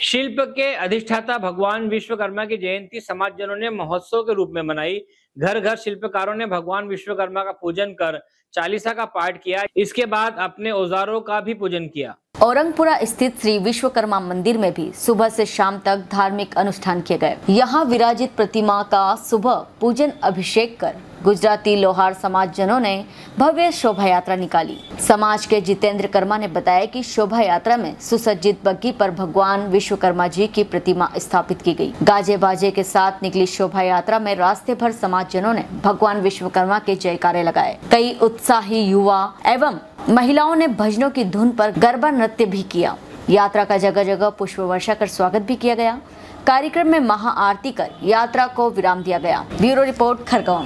शिल्प के अधिष्ठाता भगवान विश्वकर्मा की जयंती समाजजनों ने महोत्सव के रूप में मनाई। घर घर शिल्पकारों ने भगवान विश्वकर्मा का पूजन कर चालीसा का पाठ किया। इसके बाद अपने औजारों का भी पूजन किया। औरंगपुरा स्थित श्री विश्वकर्मा मंदिर में भी सुबह से शाम तक धार्मिक अनुष्ठान किए गए। यहाँ विराजित प्रतिमा का सुबह पूजन अभिषेक कर गुजराती लोहार समाज जनों ने भव्य शोभा यात्रा निकाली। समाज के जितेंद्र कर्मा ने बताया कि शोभा यात्रा में सुसज्जित बग्गी पर भगवान विश्वकर्मा जी की प्रतिमा स्थापित की गई। गाजे बाजे के साथ निकली शोभा यात्रा में रास्ते भर समाज जनों ने भगवान विश्वकर्मा के जयकारे लगाए। कई उत्साही युवा एवं महिलाओं ने भजनों की धुन पर गरबा नृत्य भी किया। यात्रा का जगह जगह पुष्प वर्षा कर स्वागत भी किया गया। कार्यक्रम में महाआरती कर यात्रा को विराम दिया गया। Bureau report Khargone.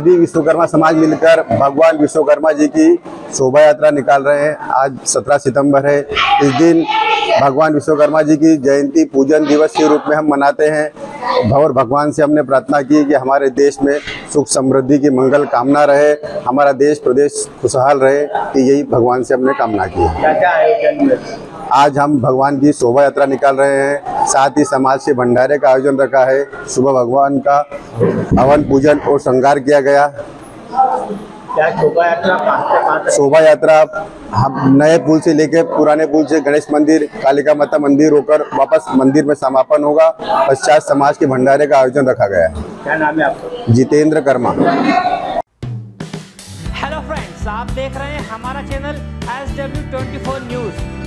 सभी विश्वकर्मा समाज मिलकर भगवान विश्वकर्मा जी की शोभा यात्रा निकाल रहे हैं। आज 17 सितंबर है। इस दिन भगवान विश्वकर्मा जी की जयंती पूजन दिवस के रूप में हम मनाते हैं। और भगवान से हमने प्रार्थना की कि हमारे देश में सुख समृद्धि की मंगल कामना रहे। हमारा देश प्रदेश खुशहाल रहे कि यही भगवान से हमने कामना की है। आज हम भगवान की शोभा यात्रा निकाल रहे हैं। साथ ही समाज से भंडारे का आयोजन रखा है। सुबह भगवान का हवन पूजन और श्रृंगार किया गया। शोभा यात्रा हम नए पुल से लेकर पुराने पुल से गणेश मंदिर कालिका माता मंदिर होकर वापस मंदिर में समापन होगा। पश्चात समाज के भंडारे का आयोजन रखा गया है। क्या नाम है आपका? जितेंद्र कर्मा। हेलो फ्रेंड्स आप देख रहे हैं हमारा channel S W twenty four news